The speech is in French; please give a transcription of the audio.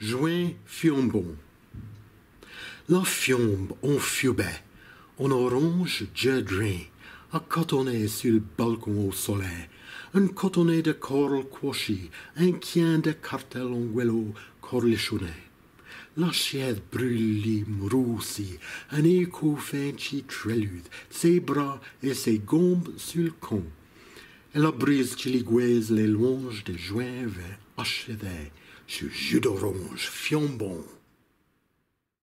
Juin fiambon. La fiombe on fiubait, en orange jedrin, à cotonner sur le balcon au soleil, un cotonnet de coral quashi, un quien de cartel en guello corlichonné. La chienne brûle roussi, un écho finchi trelude, ses bras et ses gombes sur le con. La brise qui les louanges de juin vers achevé, sur jus d'orange fiambon.